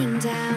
looking down.